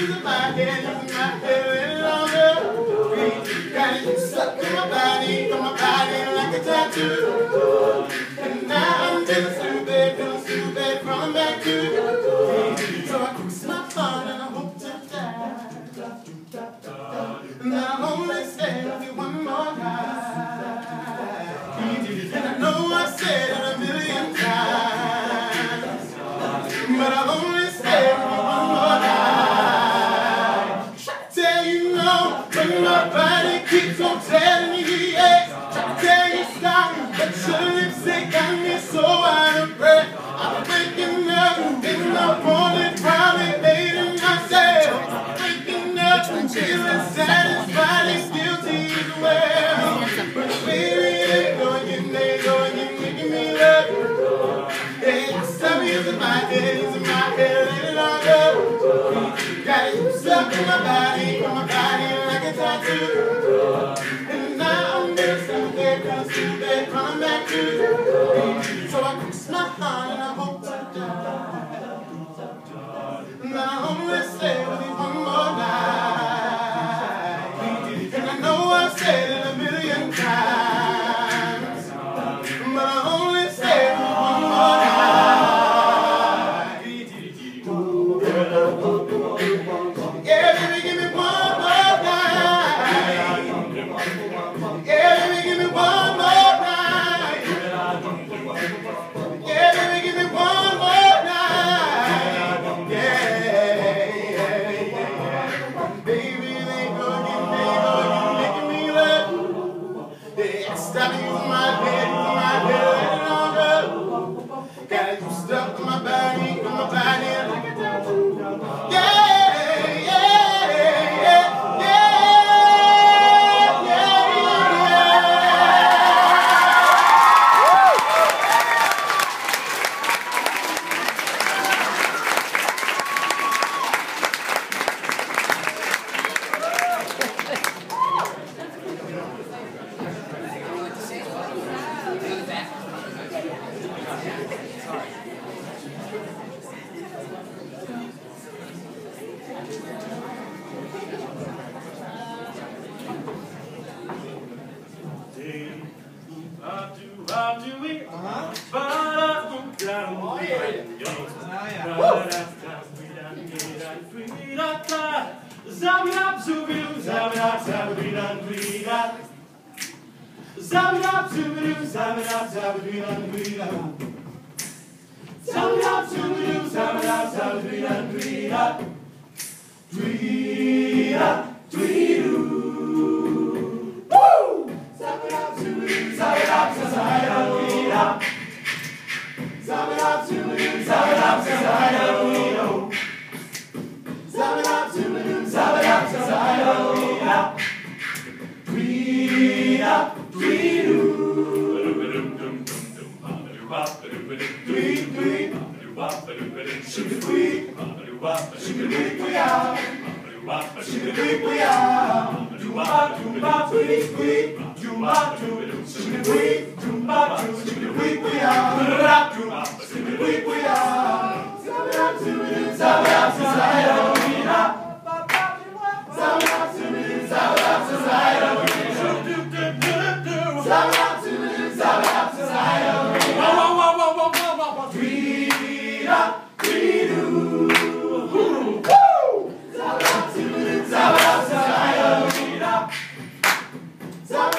reason my head is my head any longer. Gotta stuck in my body, on my body like a tattoo. Come back. Zabadab, zubadoo, zabadab, zabadoo, Zabadab, zubadoo, zabadab, zabadoo, dweeda. Dweeda, dweedoo. Woo! Zabadab, zubadoo, zabadab, zabadoo, dweeda. Zabadab, zubadoo, zabadab, zabadoo, dweeda. Zabadab, zubadoo, zabadab, zabadoo, Sweet, sweet, you are too, sweet, sweet. Zara.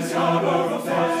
Are you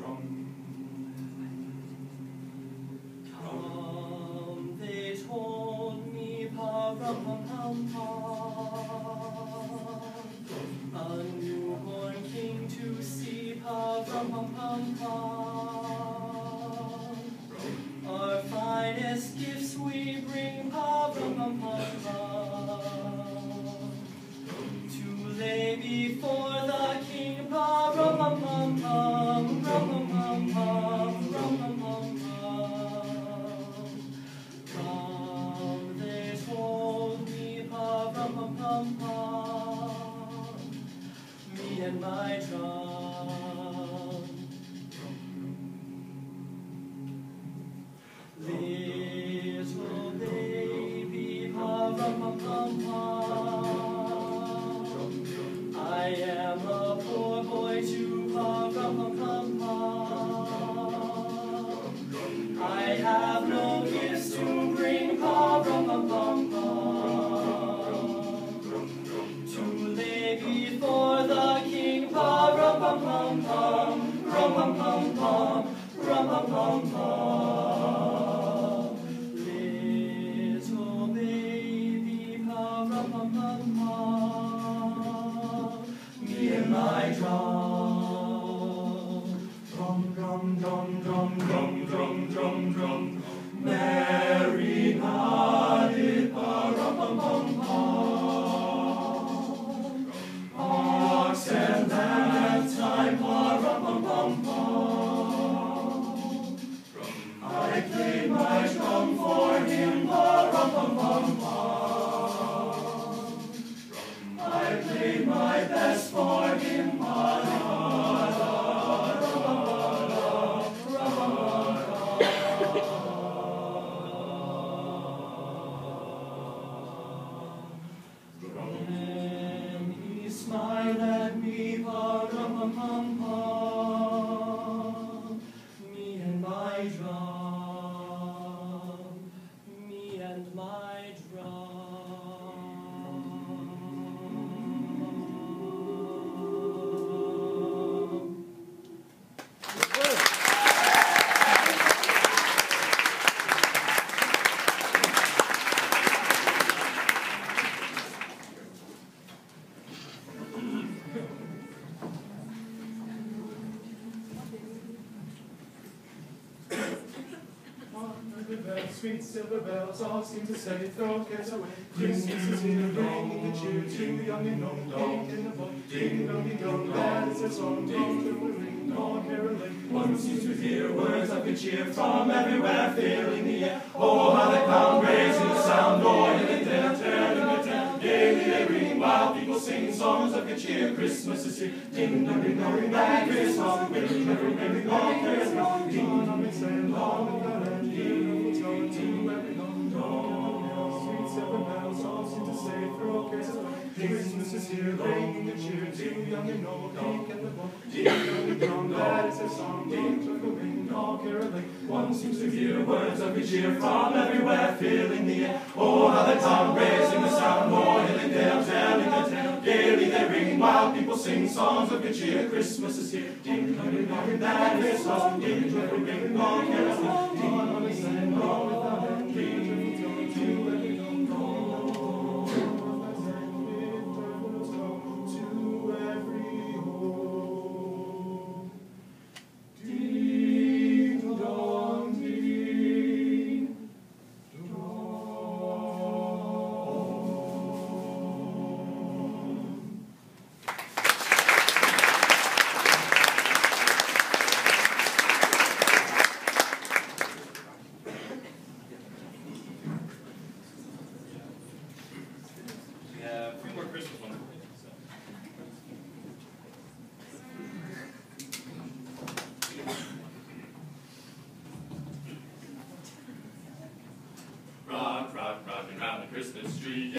Drum. Swami Paramaham sweet silver bells all seem to say, throw cares away. Christmas is here, bringing the cheer to young and old, and the boy. Ding dong ding dong, that is their song. Dong dong ring, all caroling. One seems to hear words of good cheer from everywhere, filling the air. Oh, how they come, raising the sound, joy and then telling the tale. Gaily they ring while people sing songs of good cheer. Christmas is here. Ding dong ding dong, ring back Christmas. Ring ring ring ring, all caroling. Ding dong ding dong, long and good tone to every long dong. Sweet silver bells all seem to say, throw cares away. Christmas is here, bringing the cheer to young and old, pink and the dong ding dong, that is their song. Ding dong dong ring, all caroling. One seems to hear words of good cheer from everywhere, filling the air. Oh, how the tongue raising the sound, roiling down, telling the tale. Gaily they ring while people sing songs of good cheer. Christmas is here. Ding dong ding dong, that is their song. Ding dong ring, all caroling. Ding dong ding dong, all without